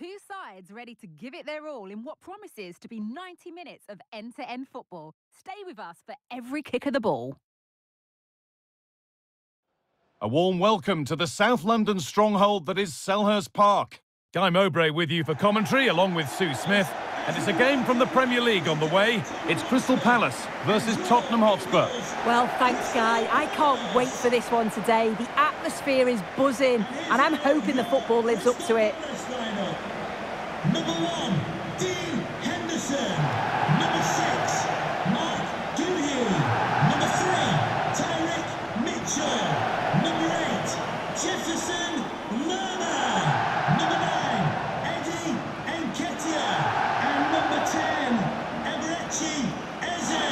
Two sides ready to give it their all in what promises to be 90 minutes of end to end football. Stay with us for every kick of the ball. A warm welcome to the South London stronghold that is Selhurst Park. Guy Mowbray with you for commentary, along with Sue Smith. And it's a game from the Premier League on the way. It's Crystal Palace versus Tottenham Hotspur. Well, thanks, Guy. I can't wait for this one today. The atmosphere is buzzing, and I'm hoping the football lives up to it. Number one, Dean Henderson. Number six, Marc Guehi. Number three, Tyrick Mitchell. Number eight, Jefferson Lerma. Number nine, Eddie Nketiah. And number ten, Eberechi Eze.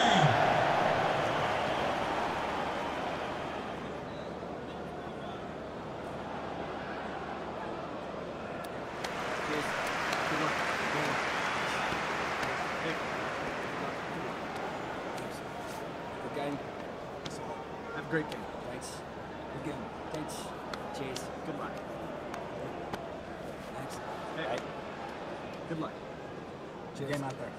Good game. Have a great game. Thanks. Good game. Thanks. Cheers. Good luck. Thanks. Hey. Bye. Good luck. Good game out there.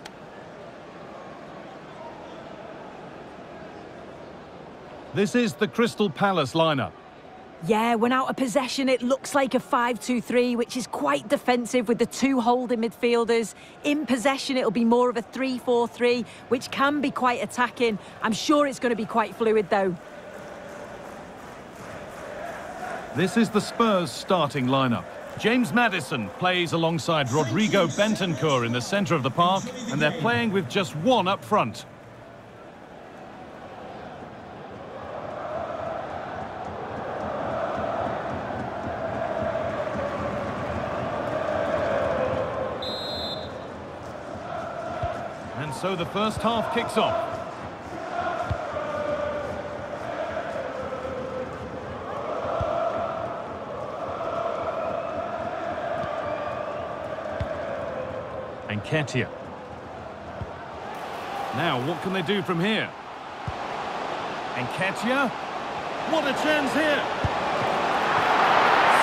This is the Crystal Palace lineup. Yeah, when out of possession, it looks like a 5-2-3, which is quite defensive with the two holding midfielders. In possession, it'll be more of a 3-4-3, which can be quite attacking. I'm sure it's going to be quite fluid, though. This is the Spurs starting lineup. James Maddison plays alongside Rodrigo Bentancur in the centre of the park, and they're playing with just one up front. And so the first half kicks off. Nketiah. Now, what can they do from here? Nketiah. What a chance here!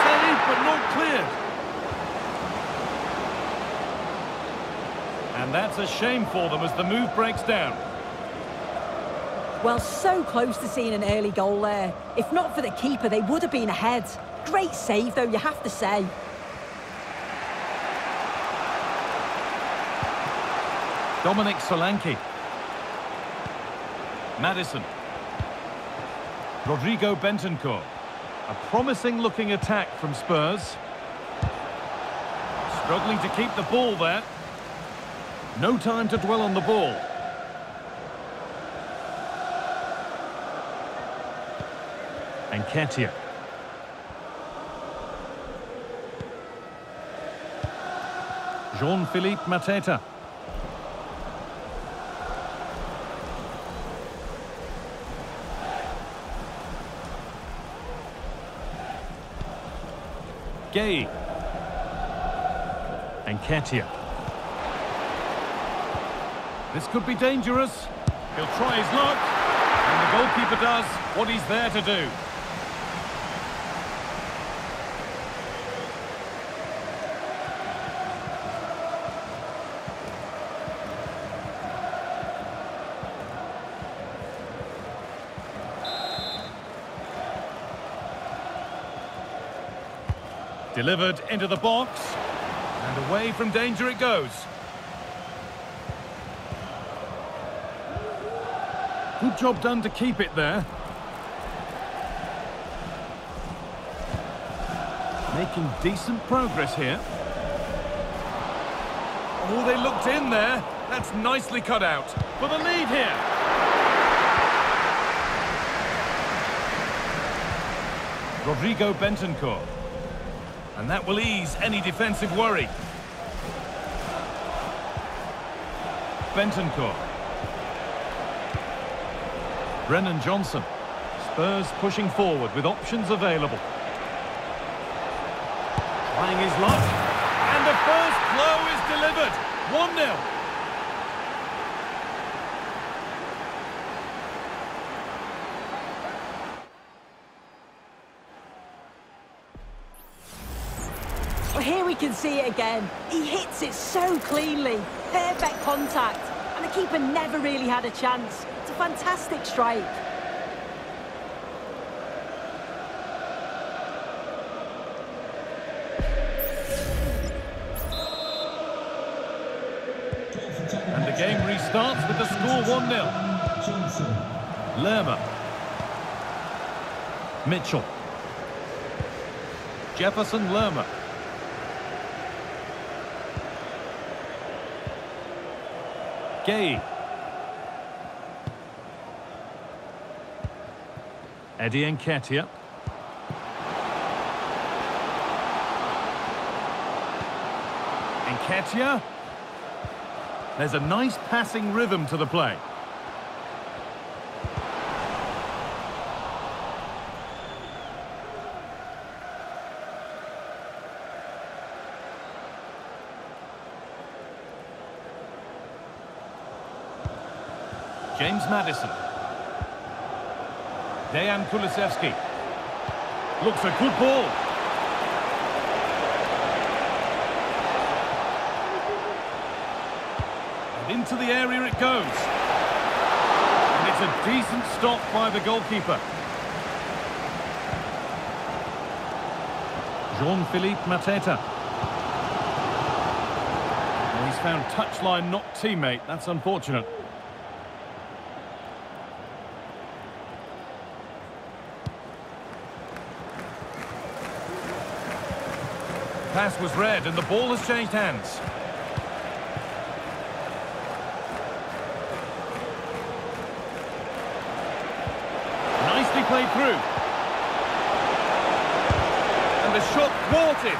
Saved, but not cleared. And that's a shame for them as the move breaks down. Well, so close to seeing an early goal there. If not for the keeper, they would have been ahead. Great save, though, you have to say. Dominic Solanke. Maddison. Rodrigo Bentancur. A promising looking attack from Spurs. Struggling to keep the ball there. No time to dwell on the ball. Nketiah. Jean-Philippe Mateta. Guehi. And Ketia. This could be dangerous. He'll try his luck. And the goalkeeper does what he's there to do. Delivered into the box. And away from danger it goes. Good job done to keep it there. Making decent progress here. Oh, they looked in there. That's nicely cut out. For the lead here. Rodrigo Bentancur. And that will ease any defensive worry. Bentancur. Brennan Johnson. Spurs pushing forward with options available. Trying his luck. And the first blow is delivered. 1-0. Here we can see it again. He hits it so cleanly. Perfect contact. And the keeper never really had a chance. It's a fantastic strike. And the game restarts with the score 1-0. Johnson. Lerma. Mitchell. Jefferson Lerma. Guehi. Eddie Nketiah. Nketiah. There's a nice passing rhythm to the play. James Maddison. Dejan Kulusevski. Looks a good ball. And into the area it goes. And it's a decent stop by the goalkeeper. Jean-Philippe Mateta. He's found touchline, not teammate. That's unfortunate. Pass was read and the ball has changed hands. Nicely played through. And the shot thwarted.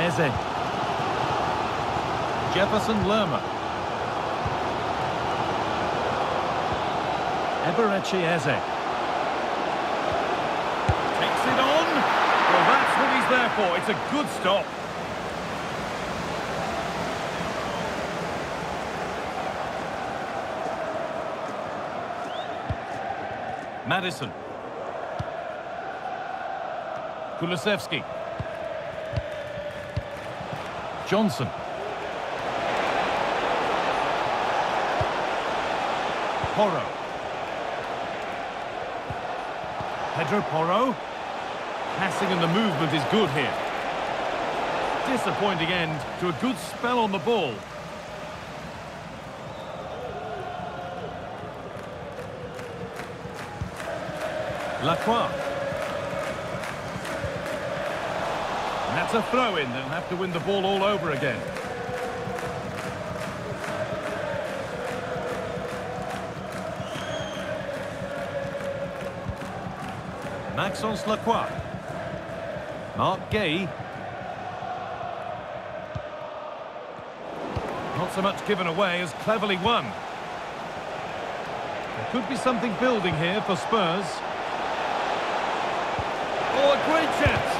Eze. Jefferson Lerma. Eberechi Eze. Takes it on. Well, that's what he's there for. It's a good stop. Maddison. Kulusevski. Johnson. Porro. Pedro Porro. Passing and the movement is good here. Disappointing end to a good spell on the ball. Lacroix. And that's a throw-in. They'll have to win the ball all over again. Maxence Lacroix. Marc Guehi. Not so much given away as cleverly won. There could be something building here for Spurs. Oh, a great chance.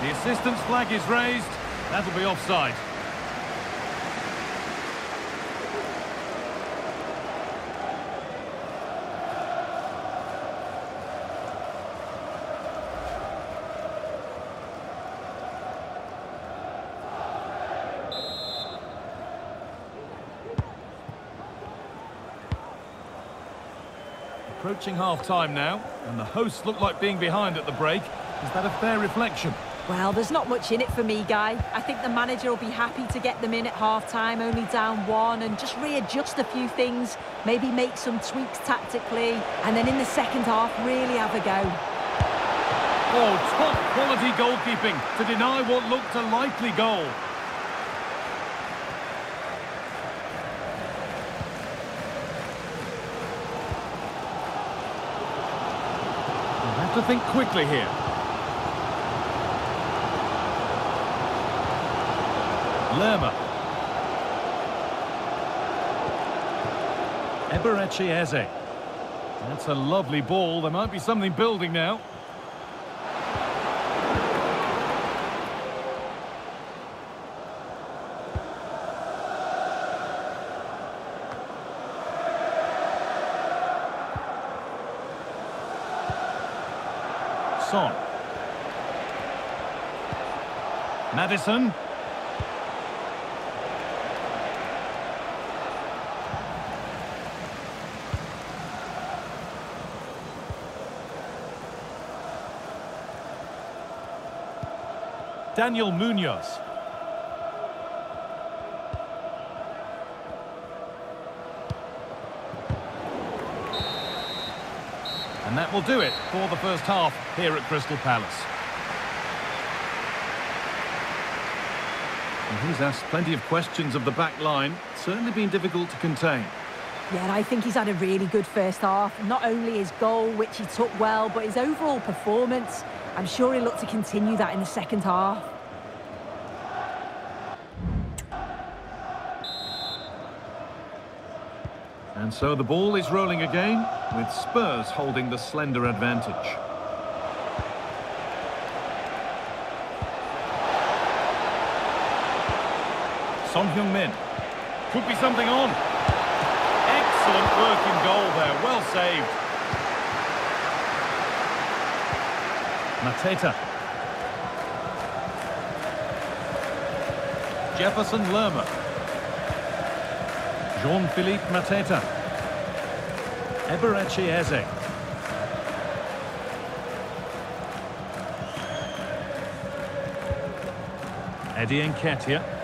The assistant's flag is raised. That'll be offside. Approaching half-time now, and the hosts look like being behind at the break. Is that a fair reflection? Well, there's not much in it for me, Guy. I think the manager will be happy to get them in at half-time, only down one, and just readjust a few things, maybe make some tweaks tactically, and then in the second half, really have a go. Oh, top quality goalkeeping to deny what looked a likely goal. To think quickly here. Lerma. Eberechi Eze. That's a lovely ball. There might be something building now. Son. Maddison. Daniel Munoz. And that will do it for the first half here at Crystal Palace. He's asked plenty of questions of the back line. Certainly been difficult to contain. Yeah, I think he's had a really good first half. Not only his goal, which he took well, but his overall performance. I'm sure he'll look to continue that in the second half. And so the ball is rolling again, with Spurs holding the slender advantage. Son Heung-min. Could be something on. Excellent work in goal there, well saved. Mateta. Jefferson Lerma. Jean-Philippe Mateta. Eberechi Eze. Eddie Nketiah.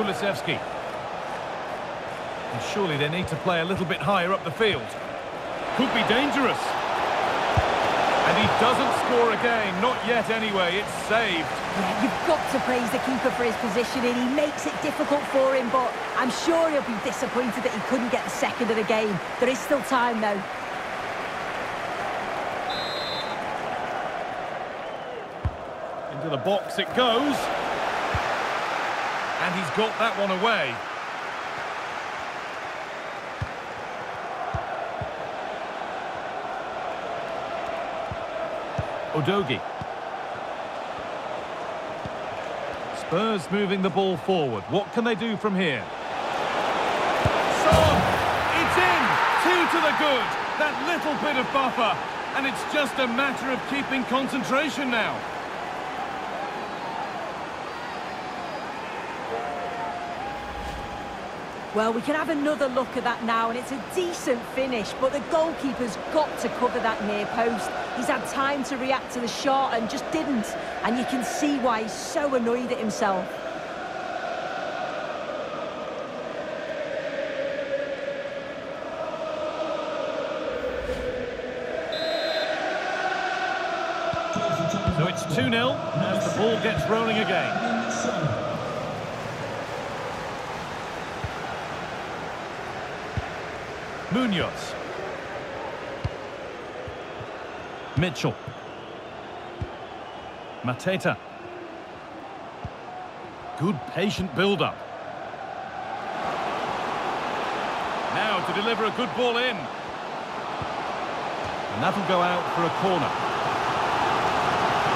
Dejan Kulusevski. And surely they need to play a little bit higher up the field. Could be dangerous. And he doesn't score again, not yet anyway, it's saved. Yeah, you've got to praise the keeper for his positioning. He makes it difficult for him, but I'm sure he'll be disappointed that he couldn't get the second of the game. There is still time, though. Into the box it goes. And he's got that one away. Udogie. Spurs moving the ball forward. What can they do from here? Son! It's in! Two to the good. That little bit of buffer. And it's just a matter of keeping concentration now. Well, we can have another look at that now, and it's a decent finish, but the goalkeeper's got to cover that near post. He's had time to react to the shot and just didn't. And you can see why he's so annoyed at himself. So it's 2-0 as the ball gets rolling again. Munoz. Mitchell. Mateta. Good patient build-up. Now to deliver a good ball in. And that'll go out for a corner.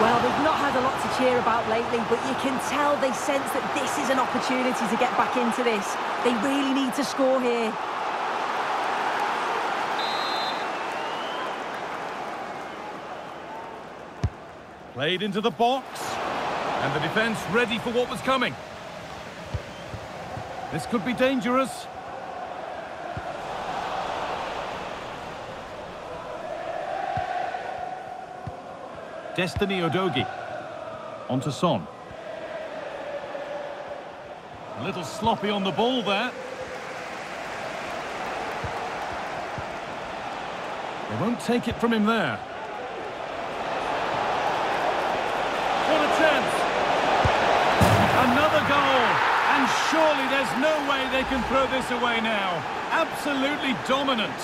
Well, they've not had a lot to cheer about lately, but you can tell they sense that this is an opportunity to get back into this. They really need to score here. Played into the box. And the defence ready for what was coming. This could be dangerous. Destiny Udogie. Onto Son. A little sloppy on the ball there. They won't take it from him there. And surely there's no way they can throw this away now. Absolutely dominant.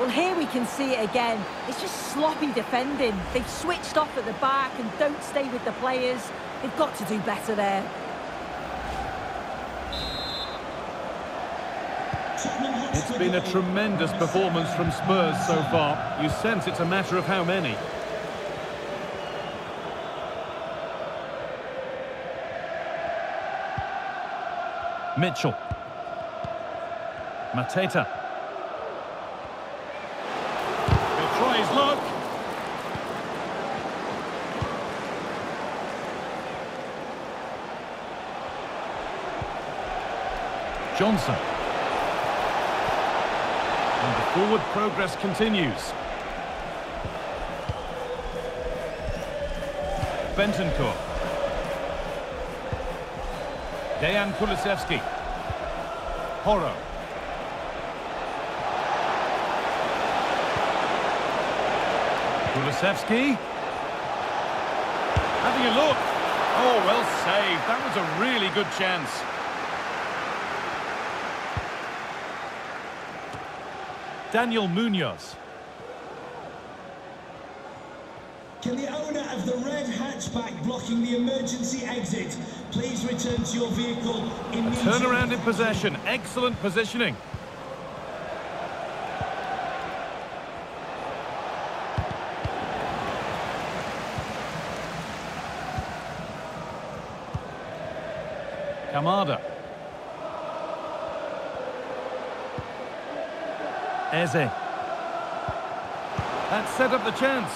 Well, here we can see it again. It's just sloppy defending. They've switched off at the back and don't stay with the players. They've got to do better there. It's been a tremendous performance from Spurs so far. You sense it's a matter of how many. Mitchell. Mateta. He'll try his luck. Johnson. And the forward progress continues. Bentancur. Dejan Kulusevski. Porro. Kulusevski. Having a look. Oh, well saved. That was a really good chance. Daniel Munoz. Can the owner of the red hatchback blocking the emergency exit please return to your vehicle immediately? Turnaround in possession. Excellent positioning. Kamada. Eze. That set up the chance.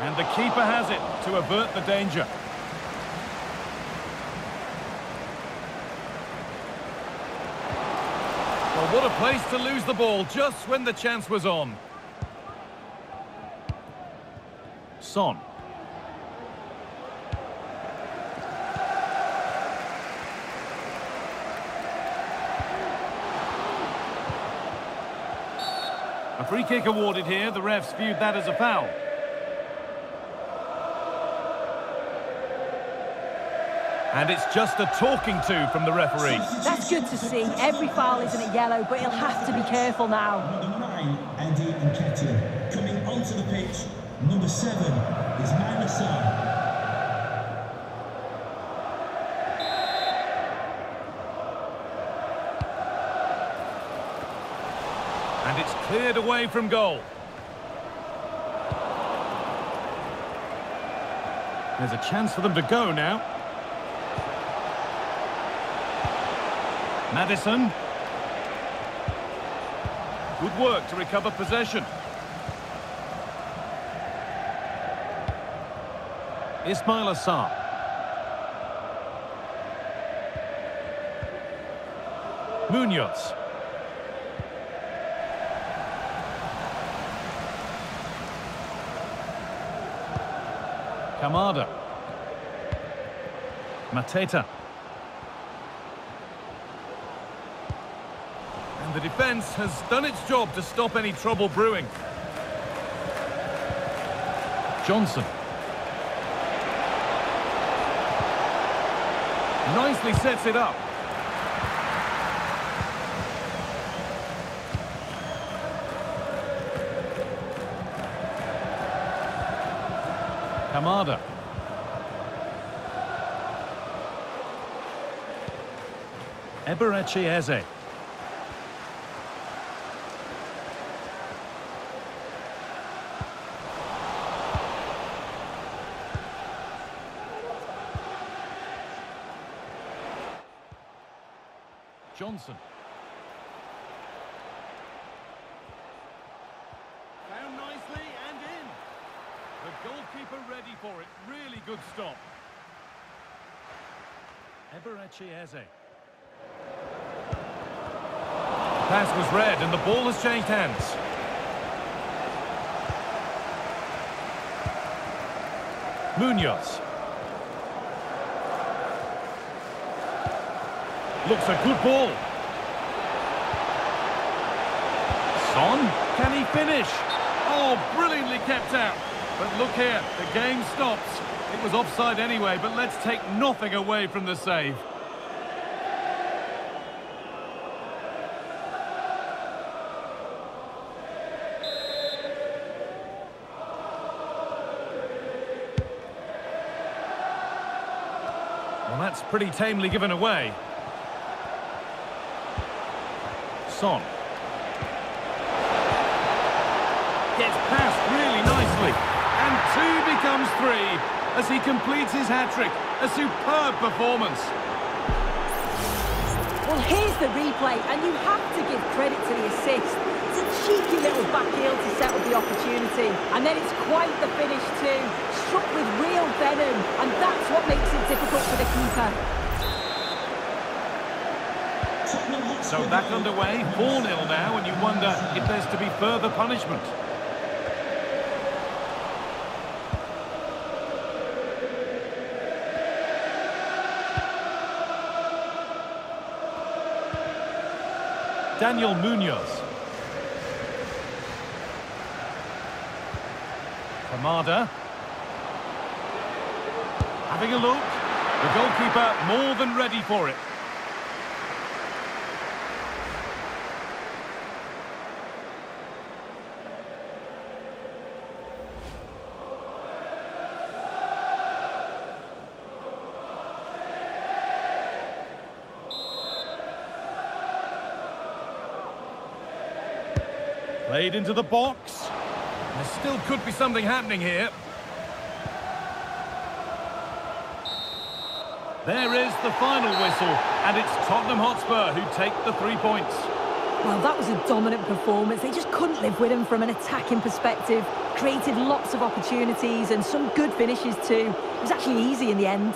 And the keeper has it to avert the danger. Well, what a place to lose the ball just when the chance was on. Son. A free kick awarded here. The refs viewed that as a foul. And it's just a talking to from the referee. That's good to see. Every foul isn't a yellow, but he'll have to be careful now. Number nine, Eddie Nketiah. Coming onto the pitch, number seven is Manasar. And it's cleared away from goal. There's a chance for them to go now. Maddison. Good work to recover possession. Ismaila Sarr. Munoz. Kamada. Mateta. The defence has done its job to stop any trouble brewing. Johnson. Nicely sets it up. Kamada. Eberechi Eze. Johnson. Found nicely and in. The goalkeeper ready for it. Really good stop. Eberechi. Pass was read and the ball has changed hands. Munoz. Looks a good ball. Son, can he finish? Oh, brilliantly kept out. But look here, the game stops. It was offside anyway, but let's take nothing away from the save. Well, that's pretty tamely given away. Son. Gets past really nicely. And two becomes three as he completes his hat-trick. A superb performance. Well, here's the replay, and you have to give credit to the assist. It's a cheeky little back heel to set up the opportunity. And then it's quite the finish too. Struck with real venom, and that's what makes it difficult for the keeper. So back underway, 4-0 now, and you wonder if there's to be further punishment. Daniel Munoz. Kamada. Having a look. The goalkeeper more than ready for it. Played into the box. There still could be something happening here. There is the final whistle, and it's Tottenham Hotspur who take the three points. Well, that was a dominant performance. They just couldn't live with him from an attacking perspective. Created lots of opportunities and some good finishes too. It was actually easy in the end.